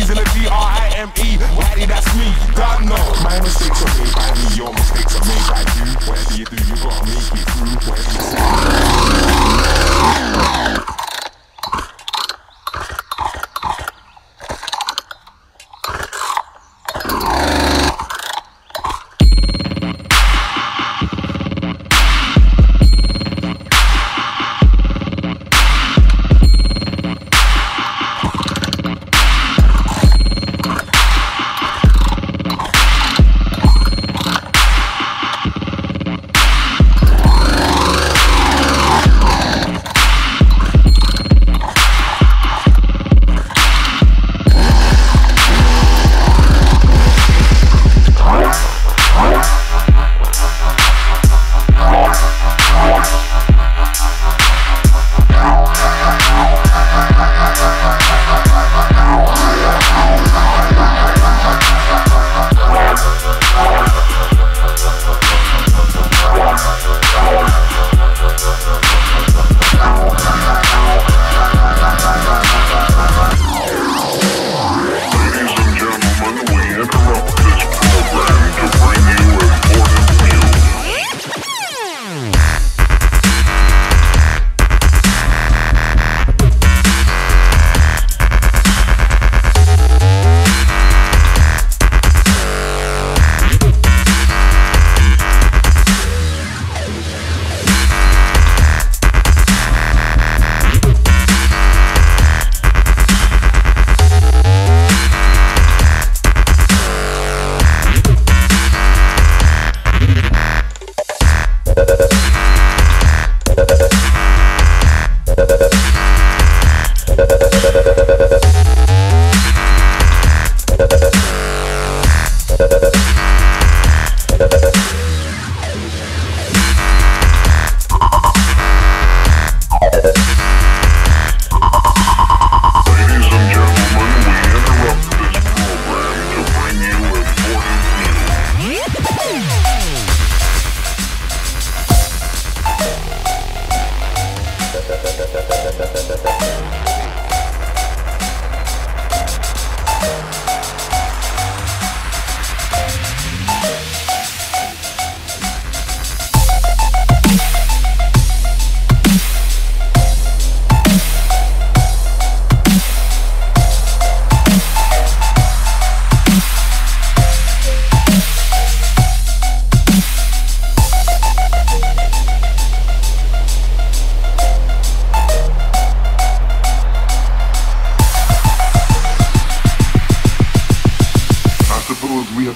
These in the D-R-I-M-E. daddy, that's me. God no. My mistakes are made by me. Your mistakes are made by you. Whatever you do, you gotta make it through. Whatever you do.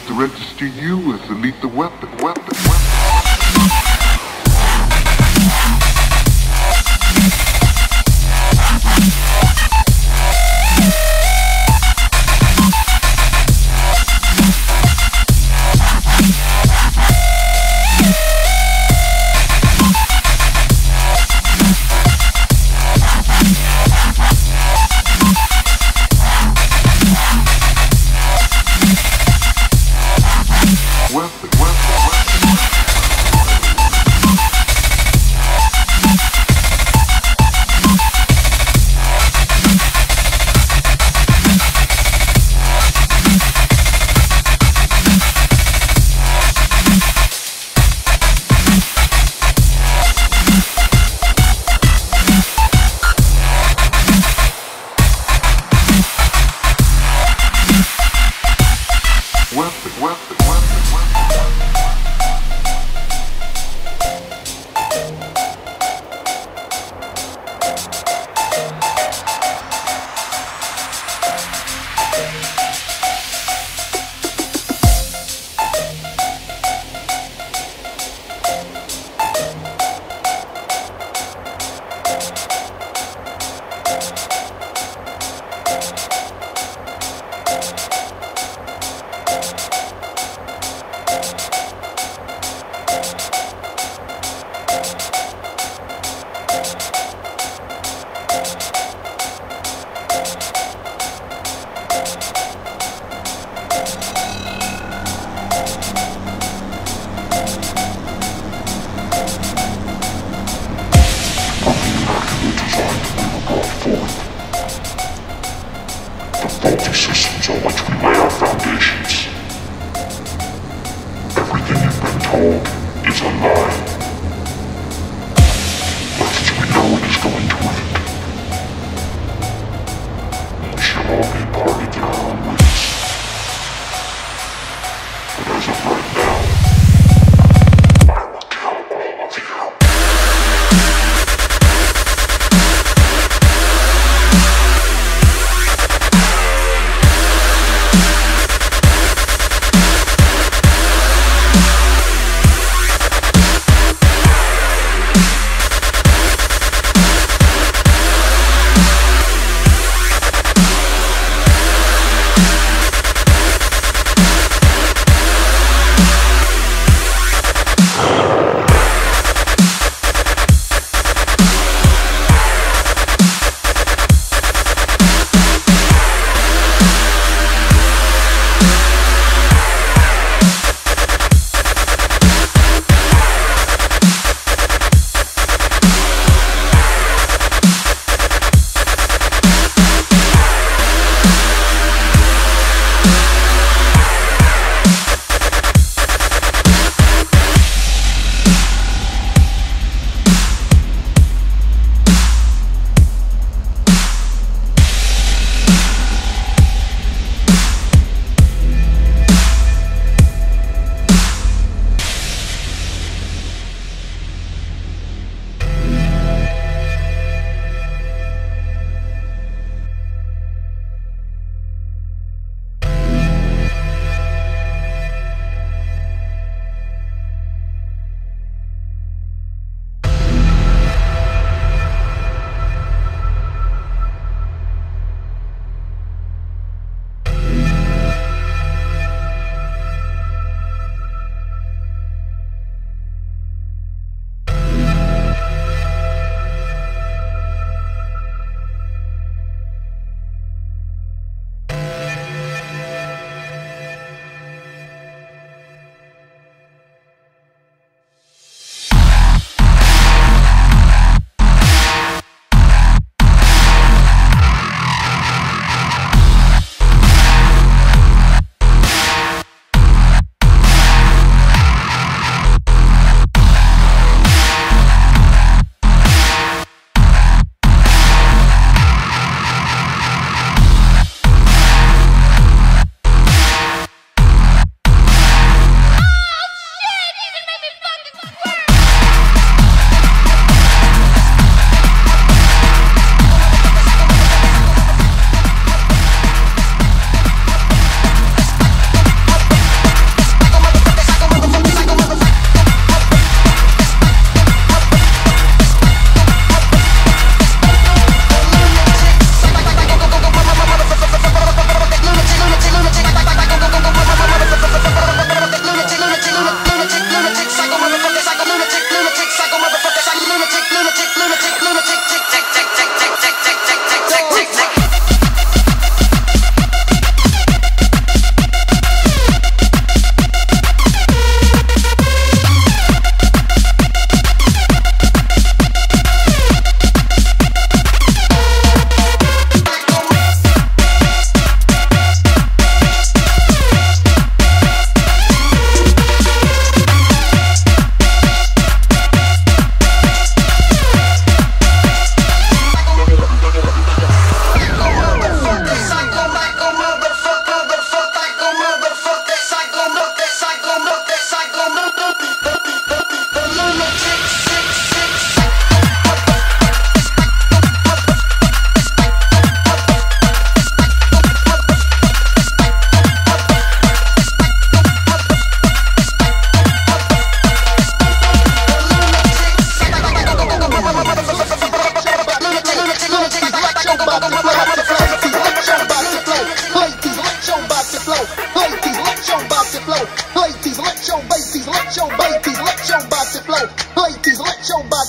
To register you as a lethal weapon.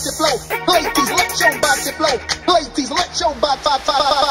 Body flow. Ladies, let your body flow. Ladies, let your body, body, body,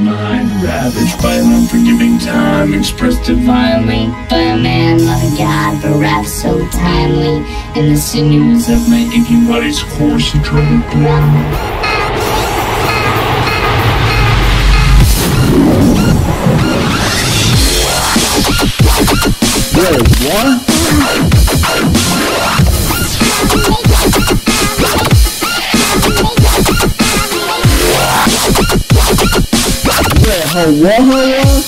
mind Ravaged by an unforgiving time Expressed divinely by a man not a god But wrath so timely In the sinews of my aching body's course eternal blood Whoa, what? We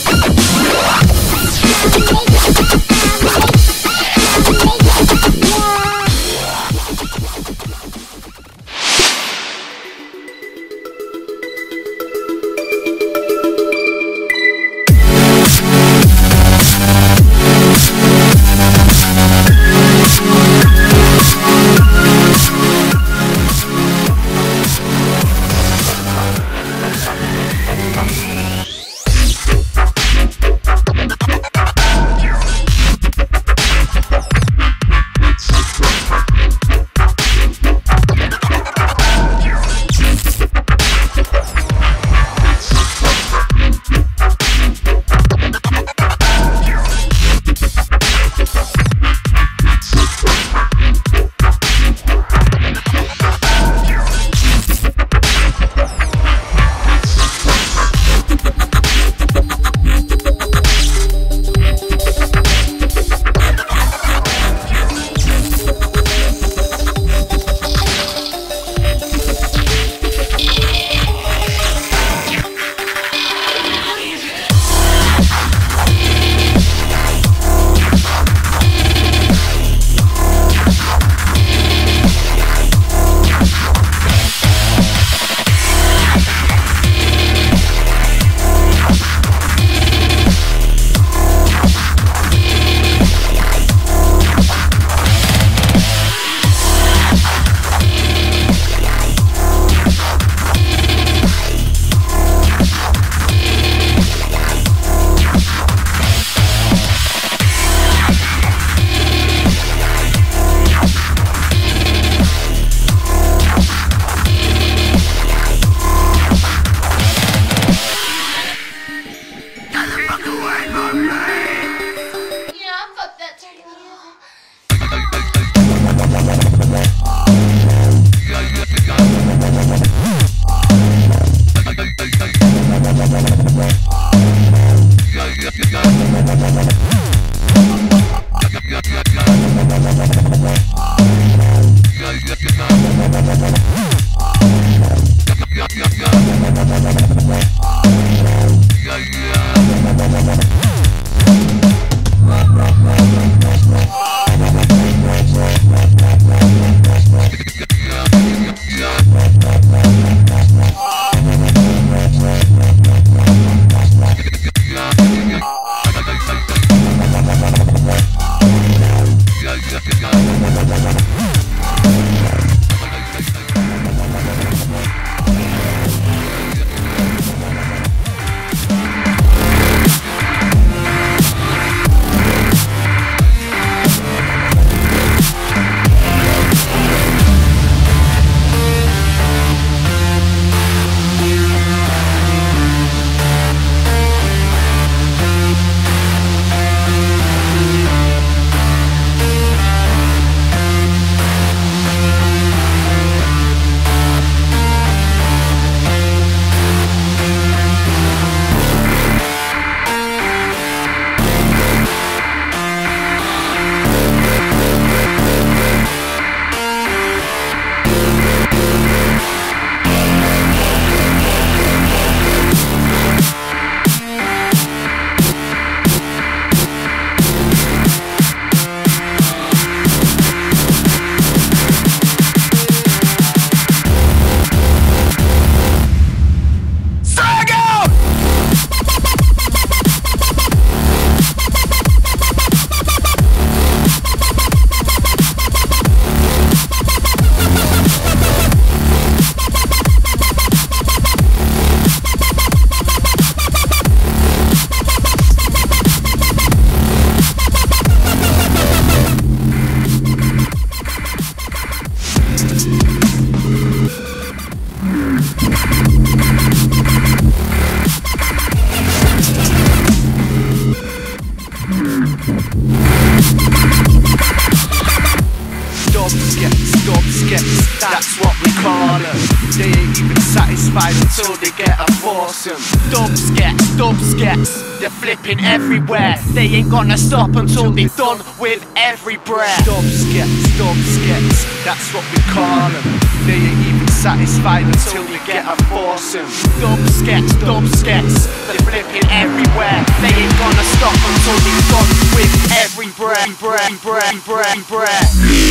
them. They they get a foursome. Dub skets, dub skets, they're flipping everywhere. They ain't gonna stop until they've done with every breath. Dub skets, dub skets, that's what we call them. They ain't even satisfied until they get a foursome. Dub skets, dub skets, they're flipping everywhere. They ain't gonna stop until they've done with every breath, breath, breath, breath, breath.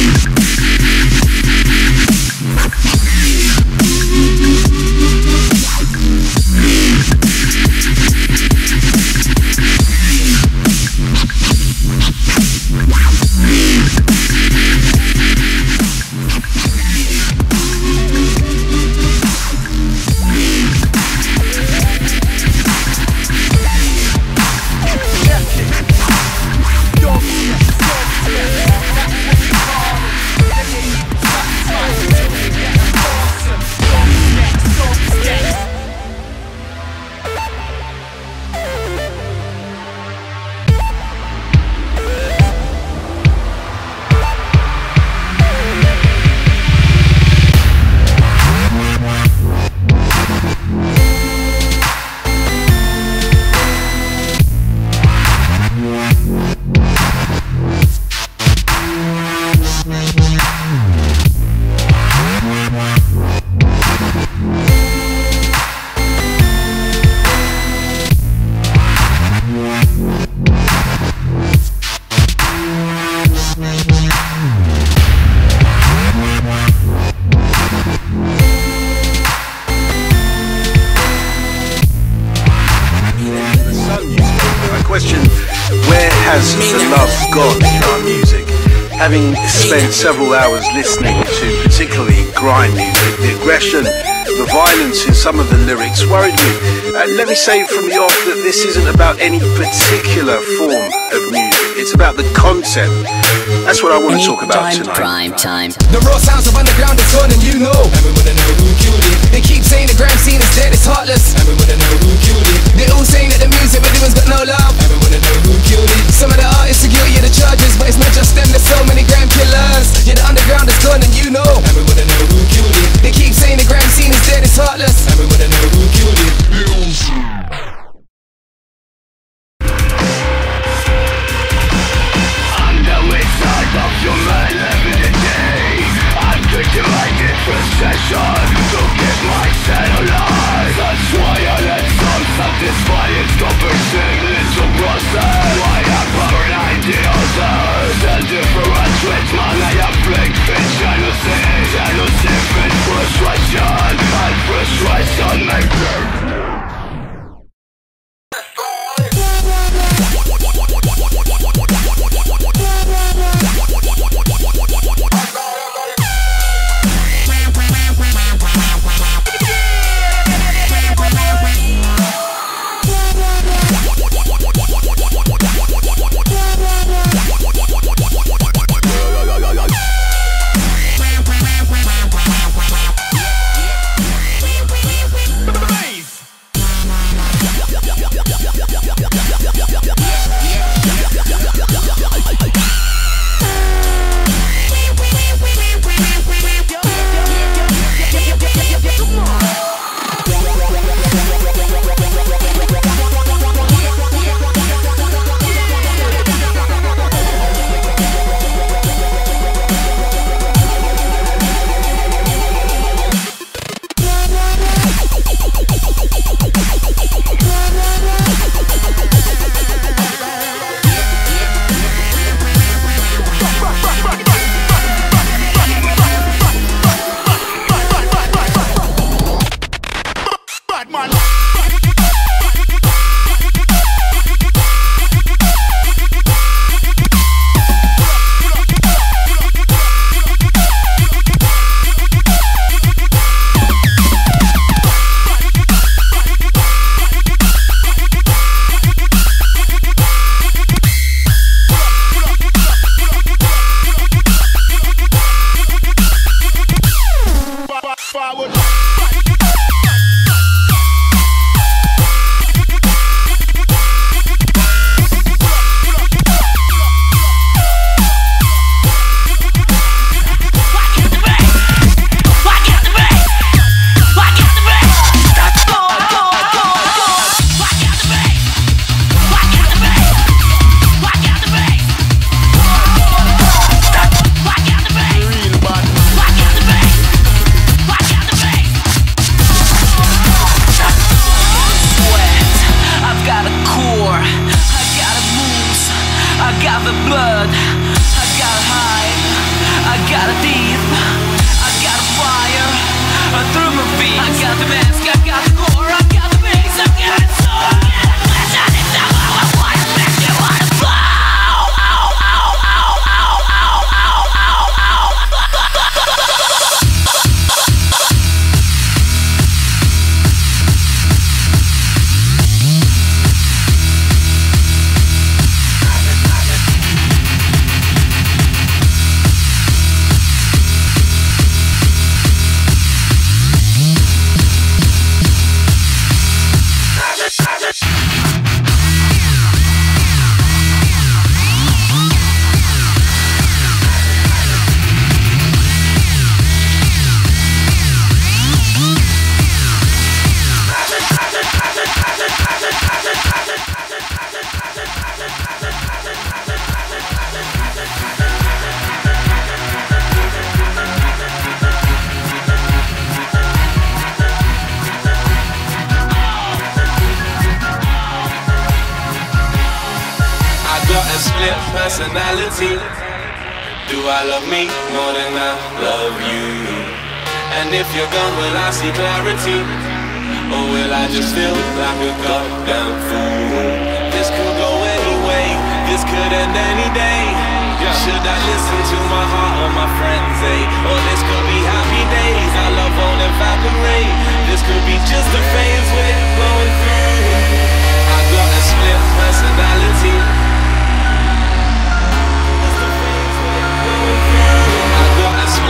Having spent several hours listening to particularly grime music, the aggression, the violence in some of the lyrics worried me. And let me say from the off that this isn't about any particular form of music. It's about the concept. That's what I want to talk about tonight. prime time. The raw sounds of underground is gone and you know. And we wanna know who killed it. They keep saying the grime scene is dead, it's heartless. And we wanna know who killed it. They all saying that the music we're doing's got no love. And we wanna know who killed it. Some of the artists are guilty of the charges But it's not just them, there's so many grime killers. Yeah, the underground is gone and you know. And we wanna know who killed it. They keep saying the grime scene is dead, it's heartless. And we wanna know who killed it divine intercession To keep my set alive That's why I let some satisfy its conversing little Why I power an ideals The different treatment I afflict with jealousy Jealousy with frustration And frustration make personality. Do I love me more than I love you? And if you're gone, will I see clarity? Or will I just feel like a goddamn fool? This could go any way, this could end any day. Should I listen to my heart or my friends, eh? Or this could be happy days, our love won't evaporate. This could be just a phase we're going through. I got a split personality.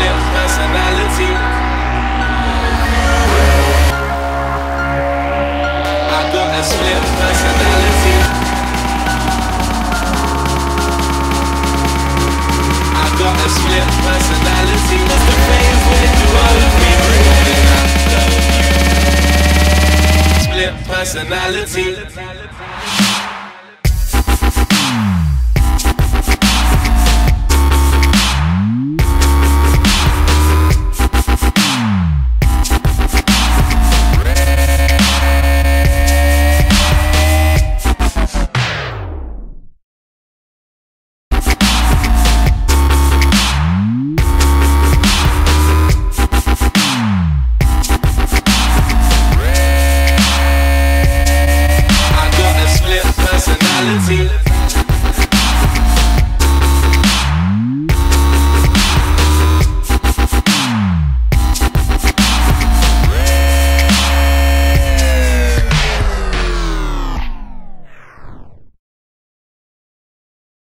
Split personality. I got a split personality. I got a split personality. What's the phase when me? Split personality.